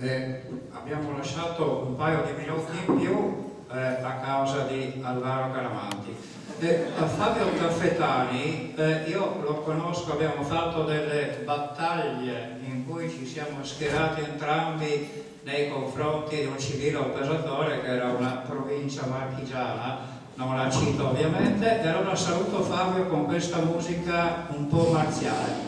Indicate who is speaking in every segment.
Speaker 1: Eh, abbiamo lasciato un paio di minuti in più eh, a causa di Alvaro Caramanti. Eh, Fabio Caffetani, eh, io lo conosco, abbiamo fatto delle battaglie in cui ci siamo schierati entrambi nei confronti di un civile operatore che era una provincia marchigiana, non la cito ovviamente, e allora saluto Fabio con questa musica un po' marziale.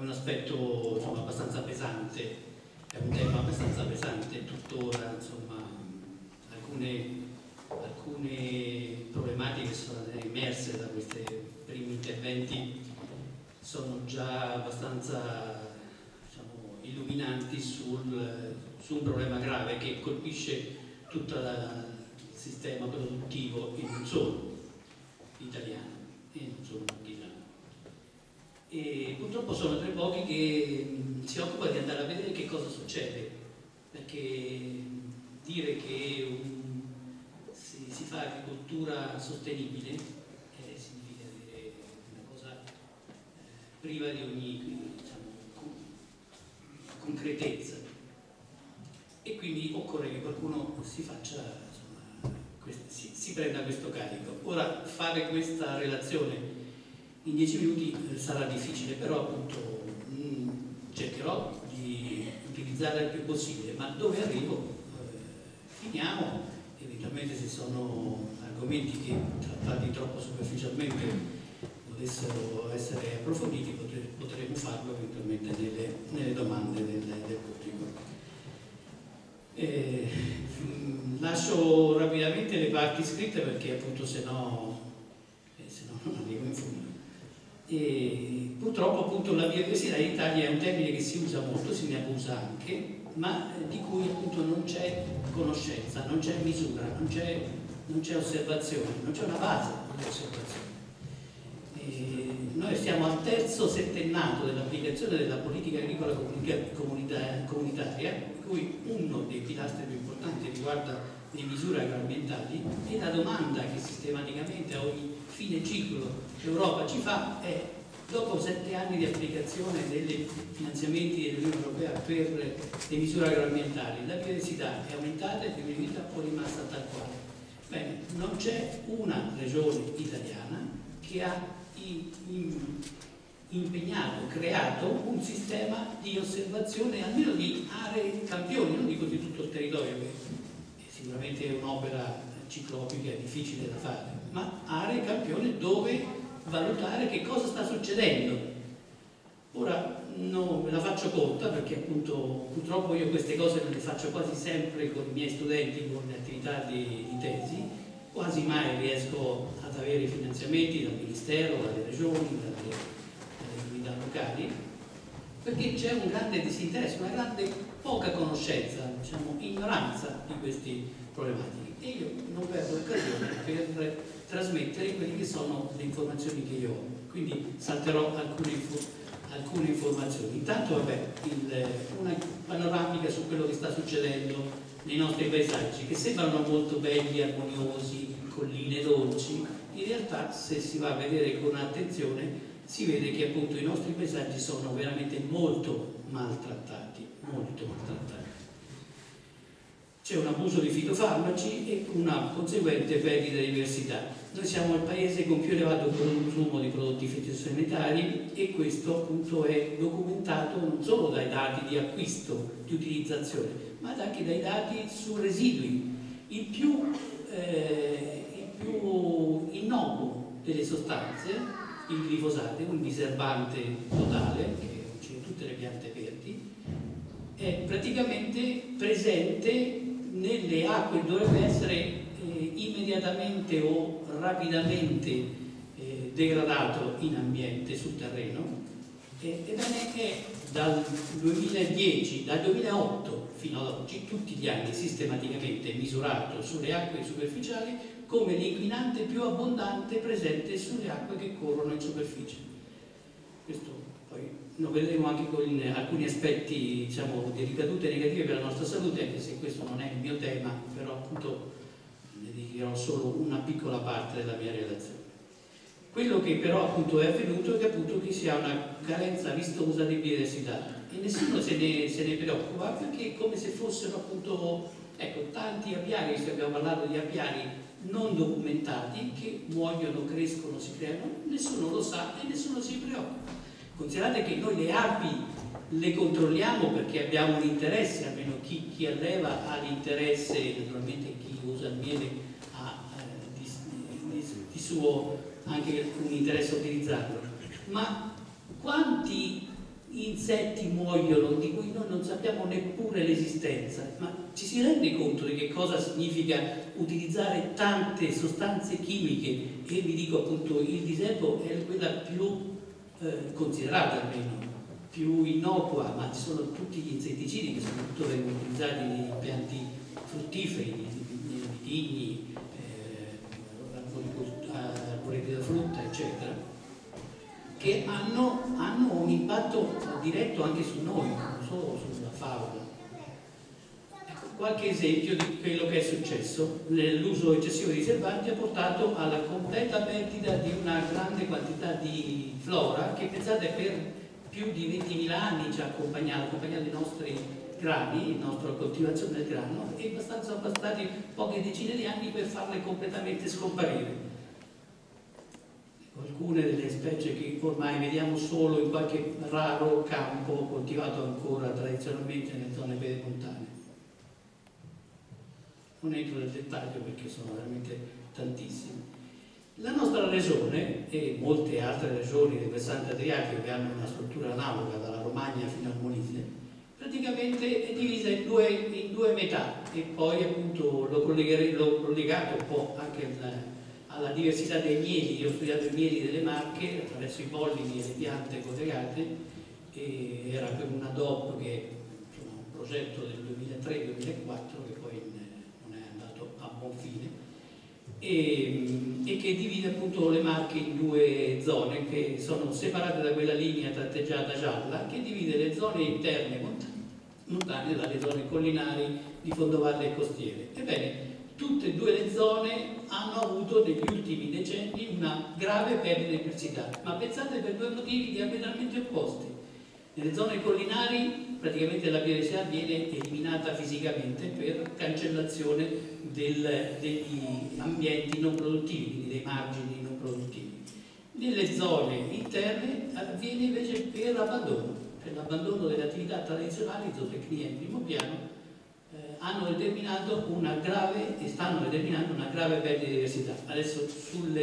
Speaker 2: un aspetto insomma, abbastanza pesante, è un tema abbastanza pesante, tuttora insomma, alcune, alcune problematiche sono emerse da questi primi interventi sono già abbastanza diciamo, illuminanti sul, su un problema grave che colpisce tutta la, sistema produttivo e non solo italiano e non solo. E purtroppo sono tra i pochi che si occupa di andare a vedere che cosa succede, perché dire che un, si, si, fa agricoltura sostenibile eh, significa dire una cosa eh, priva di ogni diciamo, concretezza e quindi occorre che qualcuno si faccia si, si, prenda questo carico. Ora fare questa relazione in dieci minuti eh, sarà difficile, però appunto mm, cercherò di utilizzarla il più possibile, ma dove arrivo eh, finiamo, eventualmente se sono argomenti che trattati troppo superficialmente potessero essere approfonditi potremo farlo eventualmente nelle, nelle domande del, del pubblico. Eh, lascio rapidamente le parti scritte perché appunto se no, eh, se no non arrivo in fondo. E purtroppo appunto la biodiversità in Italia è un termine che si usa molto, si ne abusa anche, ma di cui appunto non c'è conoscenza, non c'è misura, non c'è osservazione, non c'è una base di osservazione. noi stiamo al terzo settennato dell'applicazione della politica agricola comunitaria cui uno dei pilastri più importanti riguarda le misure agroambientali e la domanda che sistematicamente a ogni fine ciclo l'Europa ci fa è dopo sette anni di applicazione dei finanziamenti dell'Unione Europea per le misure agroambientali la biodiversità è aumentata, è diminuita o rimasta tal quale? Bene, non c'è una regione italiana che ha impegnato, creato un sistema di osservazione almeno di aree campioni, non dico di tutto il territorio, che sicuramente è un'opera ciclopica difficile da fare, ma aree campioni dove valutare che cosa sta succedendo. Ora no, me la faccio corta perché appunto purtroppo io queste cose le faccio quasi sempre con i miei studenti con le attività di, di tesi, quasi mai riesco ad avere finanziamenti dal Ministero, dalle regioni, dalle locali, perché c'è un grande disinteresse, una grande poca conoscenza, diciamo, ignoranza di queste problematiche. E io non perdo l'occasione per trasmettere quelle che sono le informazioni che io ho. Quindi salterò alcune, alcune informazioni. Intanto, vabbè, il, una panoramica su quello che sta succedendo nei nostri paesaggi, che sembrano molto belli, armoniosi, colline dolci, in realtà se si va a vedere con attenzione si vede che appunto i nostri paesaggi sono veramente molto maltrattati, molto maltrattati. C'è un abuso di fitofarmaci e una conseguente perdita di diversità. Noi siamo il paese con più elevato consumo di prodotti fitosanitari e questo appunto è documentato non solo dai dati di acquisto, di utilizzazione, ma anche dai dati su residui. Il più, eh, il più innocuo delle sostanze, il glifosato, un diserbante totale, che c'è in tutte le piante verdi, è praticamente presente nelle acque, dovrebbe essere eh, immediatamente o rapidamente eh, degradato in ambiente, sul terreno. Ebbene è dal 2010, dal 2008 fino ad oggi, tutti gli anni sistematicamente misurato sulle acque superficiali come l'inquinante più abbondante presente sulle acque che corrono in superficie. Questo lo vedremo anche con alcuni aspetti diciamo, di ricadute negative per la nostra salute, anche se questo non è il mio tema, però appunto ne dedicherò solo una piccola parte della mia relazione. Quello che però appunto è avvenuto è che appunto che si ha una carenza vistosa di biodiversità e nessuno se ne, se ne preoccupa perché come se fossero appunto ecco, tanti apiari, se abbiamo parlato di apiari non documentati che muoiono, crescono, si creano, nessuno lo sa e nessuno si preoccupa. Considerate che noi le api le controlliamo perché abbiamo un interesse, almeno chi, chi alleva ha l'interesse, naturalmente chi usa il miele ha eh, di, di, di suo anche un interesse a utilizzarlo. Ma quanti insetti muoiono di cui noi non sappiamo neppure l'esistenza? Ma ci si rende conto di che cosa significa utilizzare tante sostanze chimiche e vi dico appunto il diserbo è quella più eh, considerata almeno più innocua, ma ci sono tutti gli insetticidi che soprattutto vengono utilizzati nei pianti fruttiferi, nei vitigni, eh, arboreti da frutta, eccetera, che hanno, hanno un impatto diretto anche su noi, non solo sulla fauna qualche esempio di quello che è successo. L'uso eccessivo di servanti ha portato alla completa perdita di una grande quantità di flora che pensate per più di 20.000 anni ci ha accompagnato, accompagnato i nostri grani, la nostra coltivazione del grano e abbastanza bastati poche decine di anni per farle completamente scomparire. Alcune delle specie che ormai vediamo solo in qualche raro campo coltivato ancora tradizionalmente nelle zone pedemontane non entro nel dettaglio perché sono veramente tantissimi. La nostra regione e molte altre regioni del versante adriatico che hanno una struttura analoga dalla Romagna fino al Molise praticamente è divisa in due, in due metà e poi appunto l'ho collegato un po' anche alla diversità dei mieli, io ho studiato i mieli delle Marche attraverso i pollini e le piante collegate e era per una DOP che è un progetto del 2003-2004 buon fine, e, e, che divide appunto le Marche in due zone che sono separate da quella linea tratteggiata gialla che divide le zone interne montane dalle zone collinari di fondovalle e costiere. Ebbene, tutte e due le zone hanno avuto negli ultimi decenni una grave perdita di diversità, ma pensate per due motivi diametralmente opposti. Nelle zone collinari praticamente la biodiversità viene eliminata fisicamente per cancellazione del, degli ambienti non produttivi, quindi dei margini non produttivi. Nelle zone interne avviene invece per abbandono, per l'abbandono delle attività tradizionali, zootecnia in primo piano, eh, hanno determinato una grave e stanno determinando una grave perdita di diversità. Adesso sul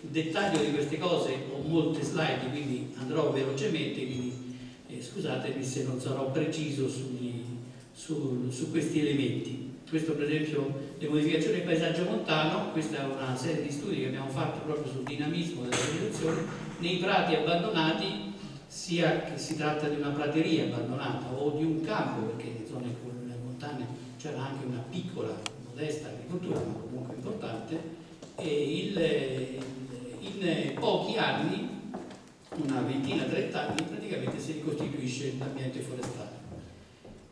Speaker 2: dettaglio di queste cose ho molte slide, quindi andrò velocemente, quindi scusatemi se non sarò preciso sugli, su, su, questi elementi. Questo per esempio le modificazioni del paesaggio montano, questa è una serie di studi che abbiamo fatto proprio sul dinamismo della vegetazione, nei prati abbandonati sia che si tratta di una prateria abbandonata o di un campo, perché nelle zone montane c'era anche una piccola, modesta agricoltura, ma comunque importante, e il, in pochi anni una ventina, trent'anni, praticamente si ricostituisce l'ambiente forestale.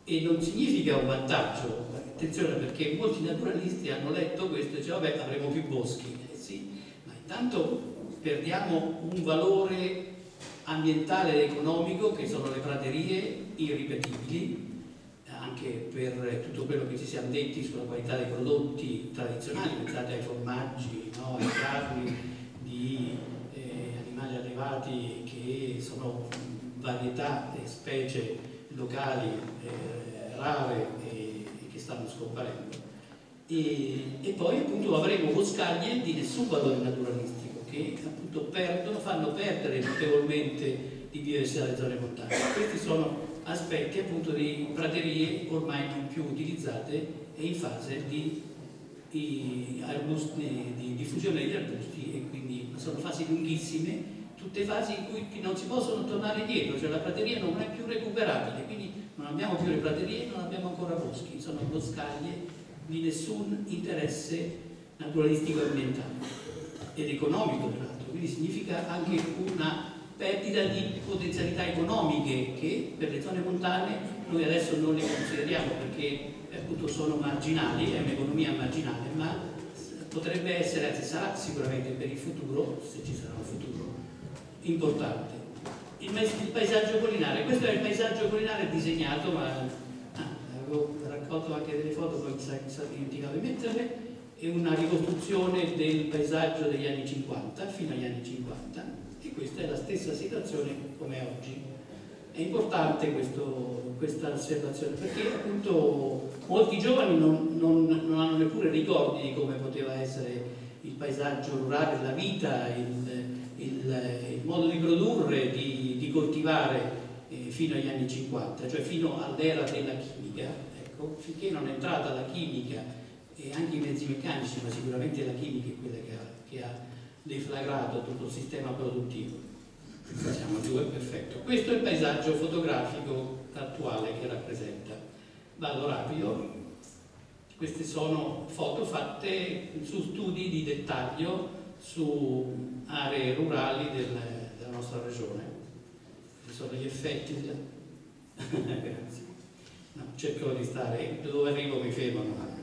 Speaker 2: E non significa un vantaggio, attenzione perché molti naturalisti hanno letto questo e dicono vabbè avremo più boschi, eh sì, ma intanto perdiamo un valore ambientale ed economico che sono le praterie irripetibili, anche per tutto quello che ci siamo detti sulla qualità dei prodotti tradizionali, pensate ai formaggi, no? ai carni di animali allevati che sono varietà e specie locali eh, rare e, che stanno scomparendo. E, e, poi appunto avremo boscaglie di nessun valore naturalistico che appunto perdono, fanno perdere notevolmente di biodiversità alle zone montane. Questi sono aspetti appunto di praterie ormai non più utilizzate e in fase di, di, arbusti, di diffusione degli arbusti e quindi sono fasi lunghissime, tutte fasi in cui non si possono tornare indietro, cioè la prateria non è più recuperabile, quindi non abbiamo più le praterie, non abbiamo ancora boschi, sono boscaglie di nessun interesse naturalistico ambientale ed economico peraltro, quindi significa anche una perdita di potenzialità economiche che per le zone montane noi adesso non le consideriamo perché appunto sono marginali, è un'economia marginale, ma potrebbe essere, anzi sarà sicuramente per il futuro, se ci sarà un futuro, importante. Il, il paesaggio collinare, questo è il paesaggio collinare disegnato, ma ah, avevo raccolto anche delle foto, poi mi sono dimenticato di metterle, è una ricostruzione del paesaggio degli anni 50, fino agli anni 50, e questa è la stessa situazione come oggi. È importante questo, questa osservazione perché appunto molti giovani non, non, non, hanno neppure ricordi di come poteva essere il paesaggio rurale, la vita, il, il modo di produrre, di, di coltivare eh, fino agli anni 50, cioè fino all'era della chimica. Ecco, finché non è entrata la chimica e anche i mezzi meccanici, ma sicuramente la chimica è quella che ha, che ha deflagrato tutto il sistema produttivo. Siamo giù, perfetto. Questo è il paesaggio fotografico attuale che rappresenta. Vado rapido. Queste sono foto fatte su studi di dettaglio su aree rurali del, nostra regione. Questi sono gli effetti della... Grazie. No, cerco di stare, dove arrivo mi fermano.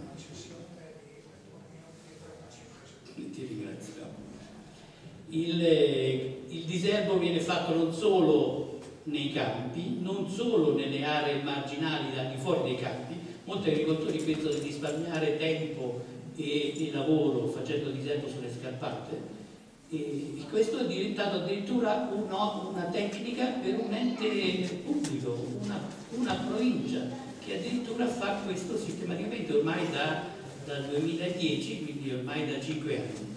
Speaker 2: Ti ringrazio il, il diserbo viene fatto non solo nei campi, non solo nelle aree marginali al di fuori dei campi, molti agricoltori pensano di risparmiare tempo e, e lavoro facendo diserbo sulle scarpate e, questo è diventato addirittura uno, una tecnica per un ente pubblico, una, una, provincia che addirittura fa questo sistematicamente ormai da, dal 2010, quindi ormai da 5 anni.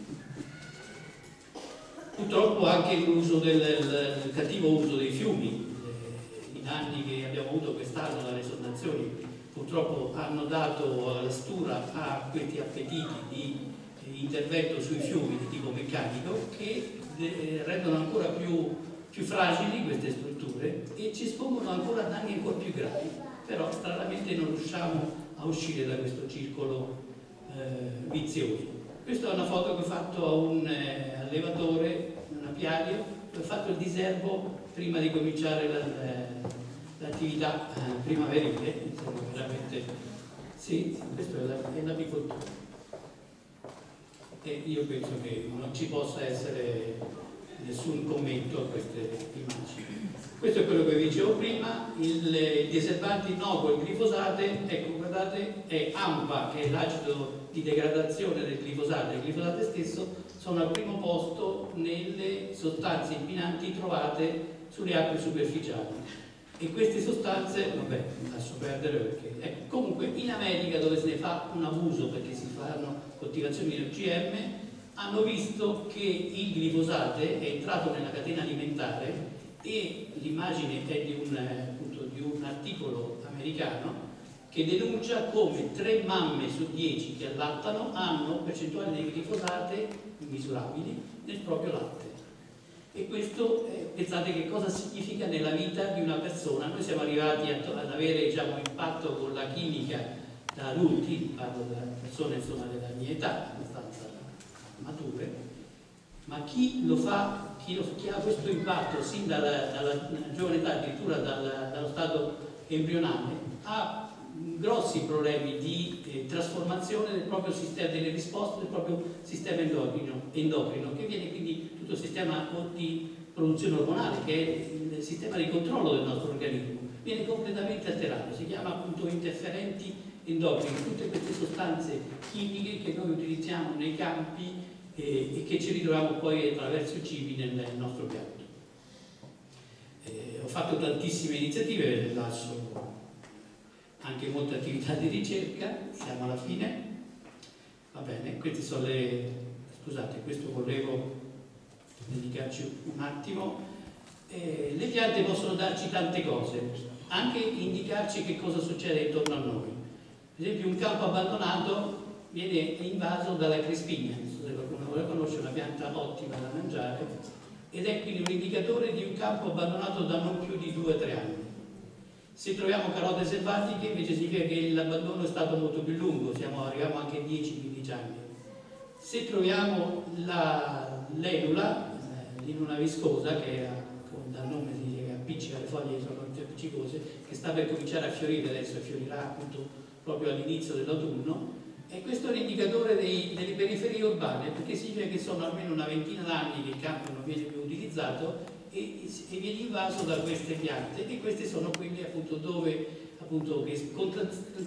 Speaker 2: Purtroppo anche l'uso del, il cattivo uso dei fiumi, eh, i danni che abbiamo avuto quest'anno dalle sondazioni purtroppo hanno dato alla stura a questi appetiti di intervento sui fiumi di tipo meccanico che eh, rendono ancora più, più fragili queste strutture e ci espongono ancora a danni ancora più gravi, però stranamente non riusciamo a uscire da questo circolo eh, vizioso. Questa è una foto che ho fatto a un eh, allevatore, un apiario, ho fatto il diserbo prima di cominciare l'attività la, eh, primaverile, insomma veramente sì, questo è l'apicoltura. E io penso che non ci possa essere nessun commento a queste immagini. Questo è quello che vi dicevo prima, il, il diserbante innocuo, il glifosate, ecco guardate, è AMPA che è l'acido di degradazione del glifosate, il glifosate stesso sono al primo posto nelle sostanze inquinanti trovate sulle acque superficiali e queste sostanze, vabbè, lascio perdere perché, ecco, comunque in America dove se ne fa un abuso perché si fanno coltivazioni di OGM, hanno visto che il glifosate è entrato nella catena alimentare e l'immagine è di un, appunto, di un articolo americano che denuncia come 3 mamme su 10 che allattano hanno percentuali di glifosate misurabili nel proprio latte. E questo, eh, pensate che cosa significa nella vita di una persona. Noi siamo arrivati ad avere diciamo, impatto con la chimica da adulti, parlo da persone insomma, della mia età, abbastanza mature, ma chi lo fa, chi, lo, chi ha questo impatto sin dalla, dalla giovane età, addirittura dal, dallo stato embrionale, ha grossi problemi di eh, trasformazione del proprio sistema, delle risposte del proprio sistema endocrino, endocrino, che viene quindi tutto il sistema di produzione ormonale, che è il sistema di controllo del nostro organismo. viene completamente alterato, si chiama appunto interferenti endocrini, tutte queste sostanze chimiche che noi utilizziamo nei campi eh, e che ci ritroviamo poi attraverso i cibi nel, nel nostro piatto. Eh, ho fatto tantissime iniziative, lascio anche molte attività di ricerca, siamo alla fine. Va bene, queste sono le... scusate, questo volevo dedicarci un attimo. Eh, le piante possono darci tante cose, anche indicarci che cosa succede intorno a noi. Per esempio un campo abbandonato viene invaso dalla crespigna, non so se qualcuno la conosce, una pianta ottima da mangiare, ed è quindi un indicatore di un campo abbandonato da non più di 2-3 anni. Se troviamo carote selvatiche invece significa che l'abbandono è stato molto più lungo, siamo, arriviamo anche a 10-15 anni. Se troviamo l'edula eh, in una viscosa, che dal nome si appiccica le foglie sono appiccicose, che sta per cominciare a fiorire adesso, fiorirà appunto proprio all'inizio dell'autunno, e questo è un indicatore dei, delle periferie urbane, perché significa che sono almeno una ventina d'anni che il campo non viene più utilizzato e, e, viene invaso da queste piante e queste sono quelle appunto dove appunto, che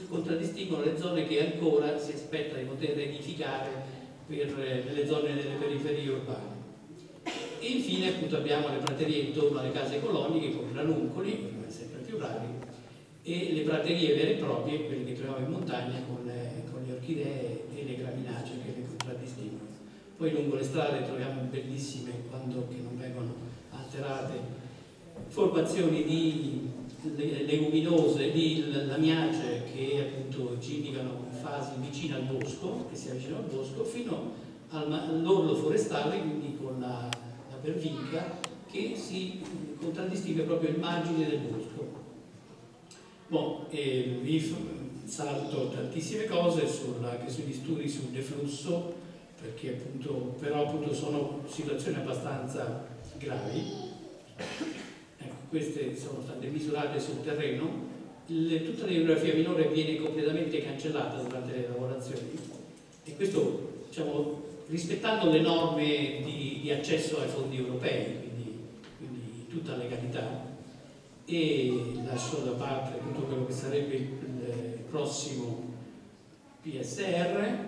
Speaker 2: contraddistinguono le zone che ancora si aspetta di poter edificare per le zone delle periferie urbane. E infine appunto abbiamo le praterie intorno alle case coloniche con ranuncoli, sempre più rari, e le praterie vere e proprie, quelle che troviamo in montagna con le, con le orchidee e le graminacee che le contraddistinguono. Poi lungo le strade troviamo bellissime quando che non vengono alterate formazioni di leguminose, di lamiace che appunto indicano fasi vicine al bosco, che si avvicinano al bosco, fino all'orlo forestale, quindi con la, la pervinca, che si contraddistingue proprio il margine del bosco. Bon, eh, vi salto tantissime cose sulla, anche sugli studi sul deflusso, perché appunto, però appunto sono situazioni abbastanza gravi. Ecco, queste sono state misurate sul terreno. Le, tutta l'idrografia minore viene completamente cancellata durante le lavorazioni e questo diciamo, rispettando le norme di, di, accesso ai fondi europei, quindi, quindi tutta legalità e lascio da parte tutto quello che sarebbe il, il prossimo PSR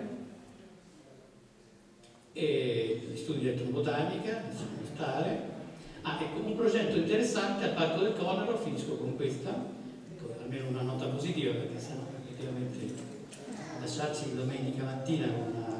Speaker 2: e gli studi di elettrobotanica, stare. Ah, ecco, un progetto interessante al Parco del Conero, finisco con questa, ecco, almeno una nota positiva perché sennò effettivamente lasciarci domenica mattina con un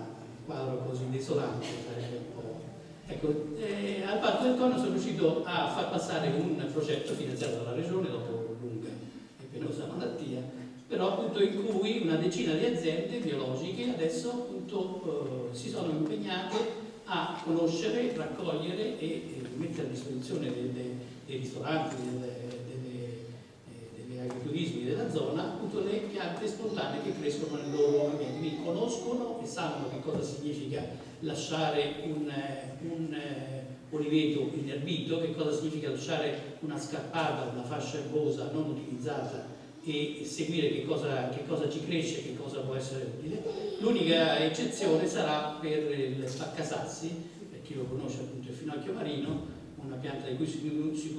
Speaker 2: quadro così desolante sarebbe un po'... Ecco, eh, al Parco del Conero sono riuscito a far passare un progetto finanziato dalla Regione dopo lunga e penosa malattia, però appunto in cui una decina di aziende biologiche adesso appunto eh, si sono impegnate a conoscere, raccogliere e, mettere a disposizione dei ristoranti, delle, delle, eh, degli agriturismi della zona appunto le piante spontanee che crescono nel loro ambiente, quindi conoscono e sanno che cosa significa lasciare un, un eh, oliveto inerbito, che cosa significa lasciare una scarpata, una fascia erbosa non utilizzata e seguire che cosa, che cosa ci cresce, che cosa può essere utile. L'unica eccezione sarà per il spaccasassi, per chi lo conosce appunto il finocchio marino, una pianta di cui si, si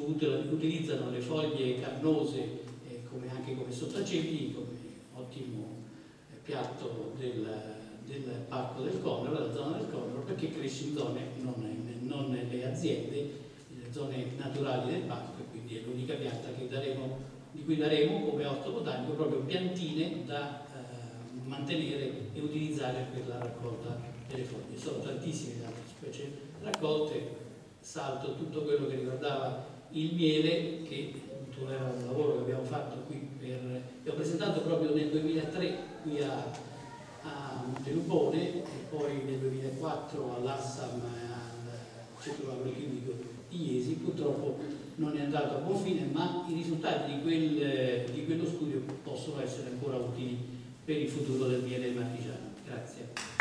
Speaker 2: utilizzano le foglie carnose eh, come anche come sottacepi, come ottimo eh, piatto del, del, parco del Conero, della zona del Conero, perché cresce in zone non, non nelle aziende, nelle zone naturali del parco e quindi è l'unica pianta che daremo di cui daremo come orto botanico proprio piantine da eh, mantenere e utilizzare per la raccolta delle foglie. Sono tantissime altre specie raccolte, salto tutto quello che riguardava il miele, che era un lavoro che abbiamo fatto qui per... ho presentato proprio nel 2003 qui a, a Montelupone e poi nel 2004 all'Assam al centro agrochimico di Iesi, purtroppo non è andato a buon fine, ma i risultati di, quel, di quello studio possono essere ancora utili per il futuro del miele marchigiano. Grazie.